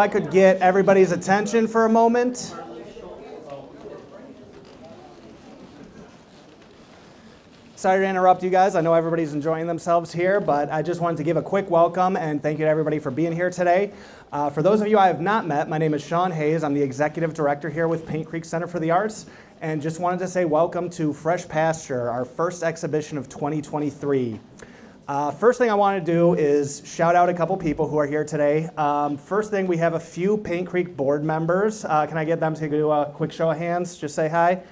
I could get everybody's attention for a moment. Sorry to interrupt you guys. I know everybody's enjoying themselves here, but I just wanted to give a quick welcome and thank you to everybody for being here today. Uh, for those of you I have not met, my name is Sean Hayes. I'm the executive director here with Paint Creek Center for the Arts, and just wanted to say welcome to Fresh Pasture, our first exhibition of 2023. Uh, first thing I want to do is shout out a couple people who are here today. Um, first thing, we have a few Paint Creek board members. Uh, can I get them to do a quick show of hands? Just say hi.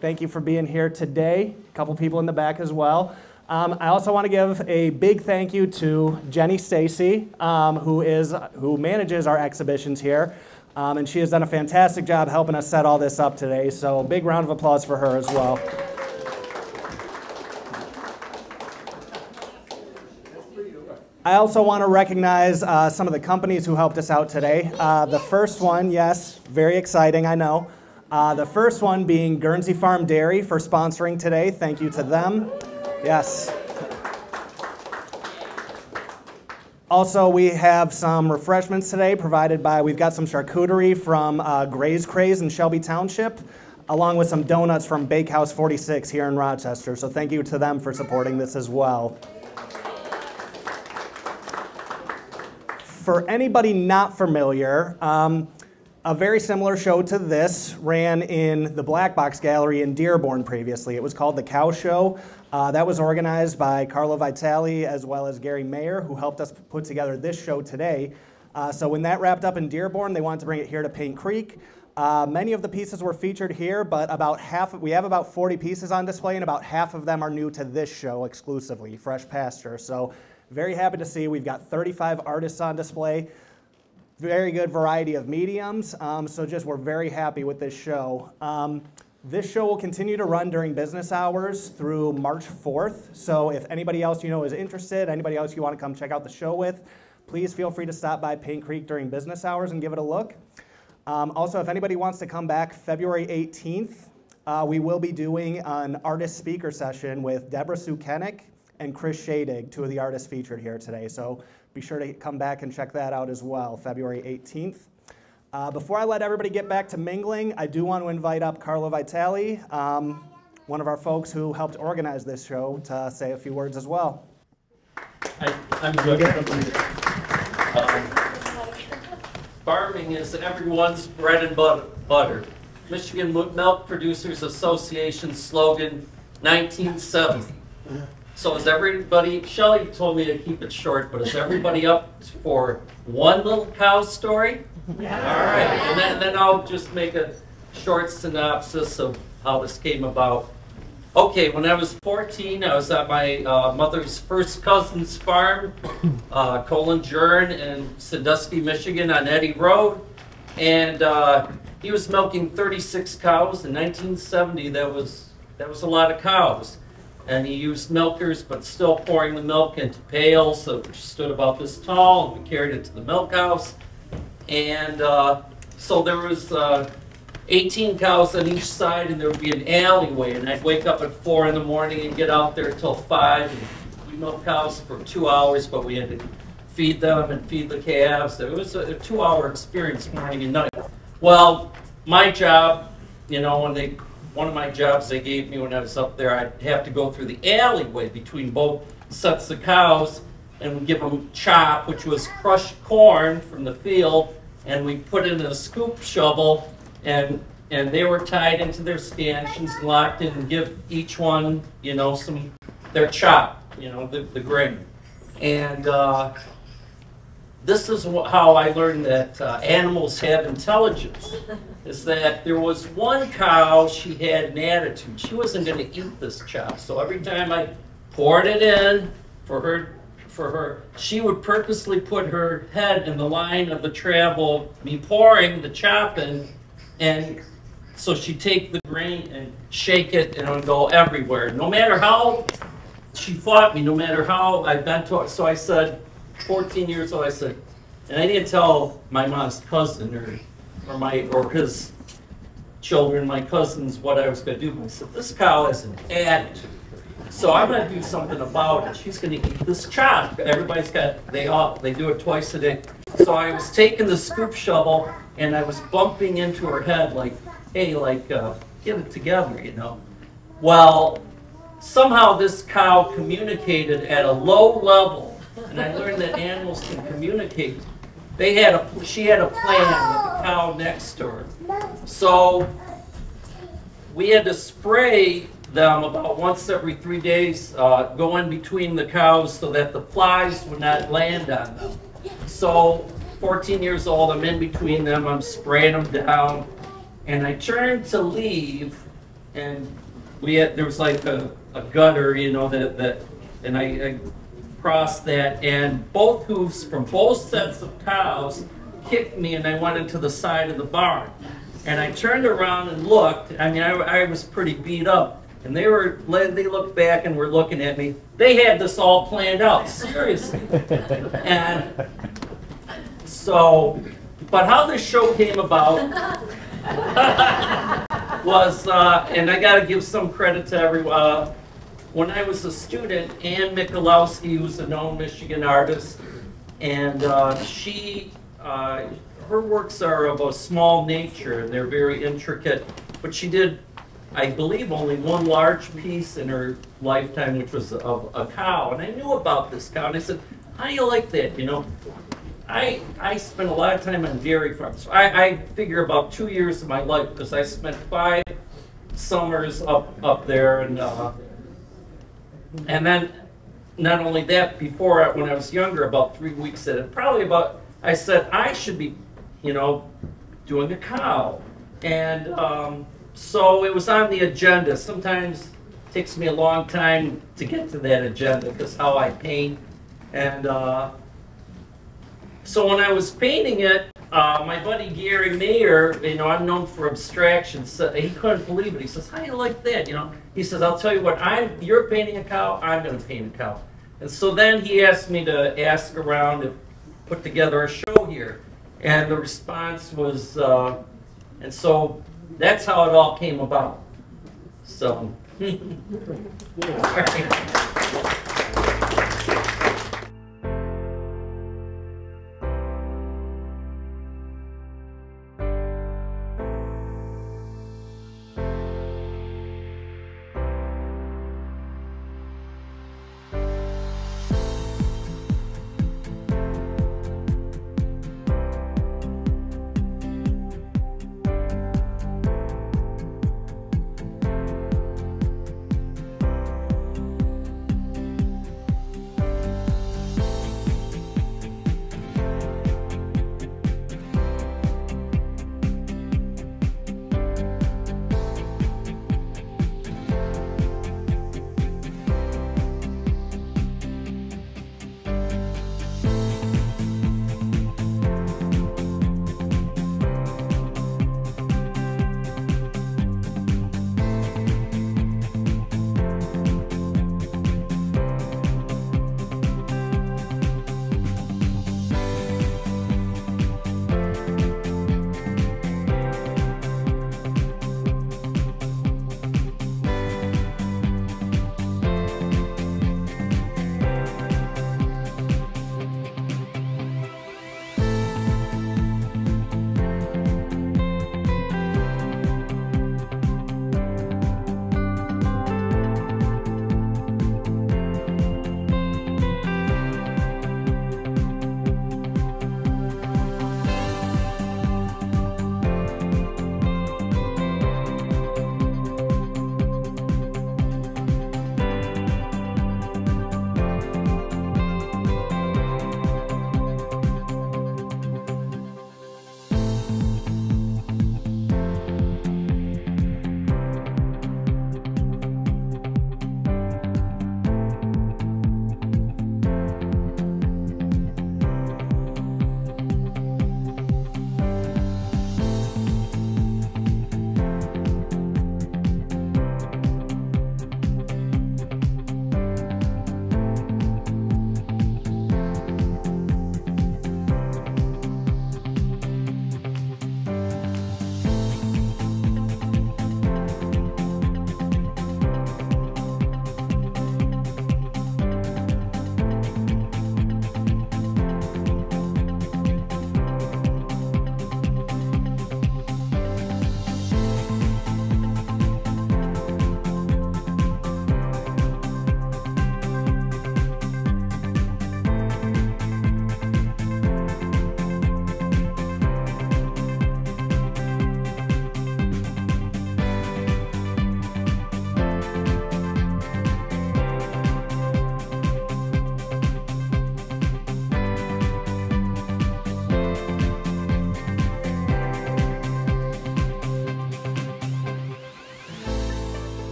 Thank you for being here today. A couple people in the back as well. Um, I also want to give a big thank you to Jenny Stacy, um, who is who manages our exhibitions here, um, and she has done a fantastic job helping us set all this up today. So, big round of applause for her as well. I also want to recognize uh, some of the companies who helped us out today. Uh, the first one, yes, very exciting, I know. Uh, the first one being Guernsey Farm Dairy for sponsoring today. Thank you to them. Yes. Also, we have some refreshments today provided by, we've got some charcuterie from uh, Gray's Craze in Shelby Township, along with some donuts from Bakehouse 46 here in Rochester. So thank you to them for supporting this as well. For anybody not familiar, um, a very similar show to this ran in the Black Box Gallery in Dearborn previously. It was called The Cow Show. Uh, that was organized by Carlo Vitale as well as Gary Mayer, who helped us put together this show today. Uh, so when that wrapped up in Dearborn, they wanted to bring it here to Paint Creek. Uh, many of the pieces were featured here, but about half, we have about 40 pieces on display, and about half of them are new to this show exclusively, Fresh Pasture. So very happy to see we've got 35 artists on display very good variety of mediums. Um, so just we're very happy with this show. Um, this show will continue to run during business hours through March 4th. So if anybody else you know is interested, anybody else you want to come check out the show with, please feel free to stop by Paint Creek during business hours and give it a look. Um, also, if anybody wants to come back February 18th, uh, we will be doing an artist speaker session with Deborah Sue Kennick and Chris Shadig, two of the artists featured here today. So be sure to come back and check that out as well, February 18th. Uh, before I let everybody get back to mingling, I do want to invite up Carlo Vitale, um, one of our folks who helped organize this show, to say a few words as well. I, I'm good. Um, farming is everyone's bread and butter. Michigan Milk Producers Association slogan 1970. So is everybody, Shelly told me to keep it short, but is everybody up for one little cow story? Yeah. All right, and then, then I'll just make a short synopsis of how this came about. Okay, when I was 14, I was at my uh, mother's first cousin's farm, uh, Colin Jern in Sandusky, Michigan on Eddy Road. And uh, he was milking 36 cows in 1970. That was, that was a lot of cows and he used milkers, but still pouring the milk into pails that stood about this tall, and we carried it to the milk house. And uh, so there was uh, 18 cows on each side, and there would be an alleyway, and I'd wake up at 4 in the morning and get out there till 5, and we milk cows for two hours, but we had to feed them and feed the calves. It was a two-hour experience morning and night. Well, my job, you know, when they one of my jobs they gave me when I was up there, I'd have to go through the alleyway between both sets of cows and give them chop, which was crushed corn from the field, and we put it in a scoop shovel, and and they were tied into their stanchions and locked in, and give each one, you know, some their chop, you know, the, the grain. And uh, this is how I learned that uh, animals have intelligence. Is that there was one cow, she had an attitude. She wasn't going to eat this chop. So every time I poured it in for her, for her, she would purposely put her head in the line of the travel, me pouring the chop in, and so she'd take the grain and shake it, and it would go everywhere. No matter how she fought me, no matter how I bent to it. So I said, 14 years old, I said, and I didn't tell my mom's cousin or, or my or his children, my cousins, what I was going to do. I said, this cow has an attitude. So I'm going to do something about it. She's going to eat this chop. Everybody's got, they all, they do it twice a day. So I was taking the scoop shovel and I was bumping into her head like, hey, like, uh, get it together, you know? Well, somehow this cow communicated at a low level, and I learned that animals can communicate. They had a, she had a plan with the cow next to her. So we had to spray them about once every three days, uh, go in between the cows so that the flies would not land on them. So 14 years old, I'm in between them, I'm spraying them down, and I turned to leave, and we had, there was like a, a gutter, you know, that, that, and I, I crossed that, and both hooves from both sets of cows kicked me, and I went into the side of the barn. And I turned around and looked. I mean, I, I was pretty beat up, and they were. They looked back and were looking at me. They had this all planned out, seriously. And so, but how this show came about was, uh, and I got to give some credit to everyone. Uh, when I was a student, Ann Michalowski, who's a known Michigan artist, and uh, she, uh, her works are of a small nature, and they're very intricate, but she did, I believe, only one large piece in her lifetime, which was of a cow, and I knew about this cow, and I said, how do you like that, you know? I, I spent a lot of time on dairy farms. I, I figure about two years of my life, because I spent five summers up, up there, and, uh, and then, not only that, before, when I was younger, about three weeks at it, probably about, I said, I should be, you know, doing a cow. And um, so it was on the agenda. Sometimes it takes me a long time to get to that agenda because how I paint. And uh, so when I was painting it, uh, my buddy Gary Mayer, you know, I'm known for abstractions. So he couldn't believe it. He says, "How do you like that?" You know, he says, "I'll tell you what. I'm you're painting a cow. I'm going to paint a cow." And so then he asked me to ask around to put together a show here, and the response was, uh, and so that's how it all came about. So.